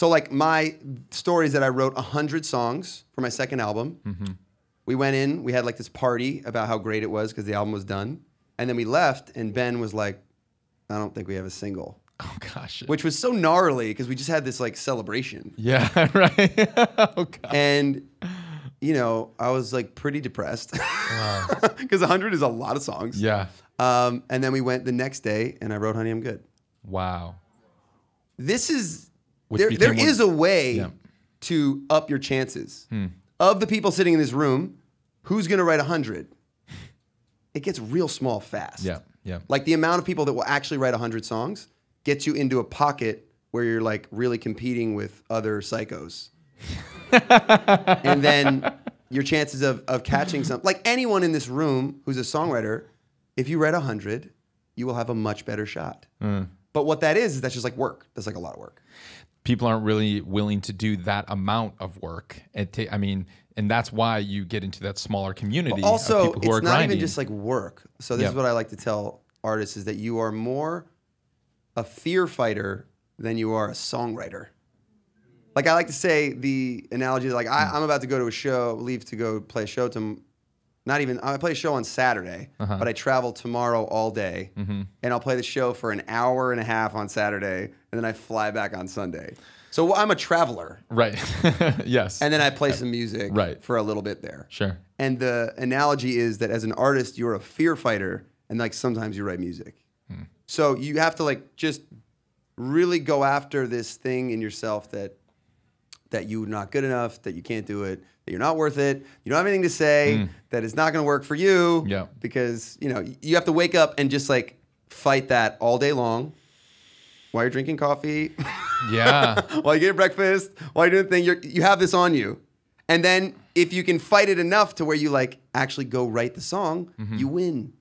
So like my story is that I wrote hundred songs for my second album. Mm-hmm. We went in, we had like this party about how great it was because the album was done, and then we left, and Ben was like, "I don't think we have a single," Oh gosh. which was so gnarly because we just had this like celebration, yeah. Right. oh god. and you know I was like pretty depressed because hundred is a lot of songs. Yeah. Um, and then we went the next day, and I wrote "Honey, I'm Good." Wow. this is there, there one- is a way Yeah. to up your chances Hmm. of the people sitting in this room who's going to write 100 it gets real small fast Yeah. Yeah. like the amount of people that will actually write 100 songs gets you into a pocket where you're like really competing with other psychos and then your chances of, of catching something, like anyone in this room who's a songwriter if you write 100 you will have a much better shot Hmm. but what that is is that's just like work that's like a lot of work people aren't really willing to do that amount of work. It ta- I mean, and that's why you get into that smaller community. also of people who it's not grinding. even just like work so this Yeah. is what i like to tell artists is that you are more a fear fighter than you are a songwriter like i like to say the analogy like I, hmm. i'm about to go to a show leave to go play a show to not even i play a show on saturday Uh-huh. but i travel tomorrow all day Mm-hmm. and i'll play the show for an hour and a half on saturday and then i fly back on sunday so i'm a traveler right. yes. and then i play some music Right. for a little bit there sure. and the analogy is that as an artist, you're a fear fighter, and like sometimes you write music. So you have to like just really go after this thing in yourself that that you're not good enough, that you can't do it, that you're not worth it, you don't have anything to say, that it's not going to work for you. Yeah. Because you know you have to wake up and just like fight that all day long. While you're drinking coffee, Yeah. while you're getting breakfast, while you're doing the thing, you're, you have this on you. And then if you can fight it enough to where you like actually go write the song, Mm-hmm. you win.